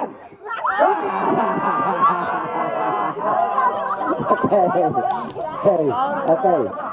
depan. Peraí, peraí, oke.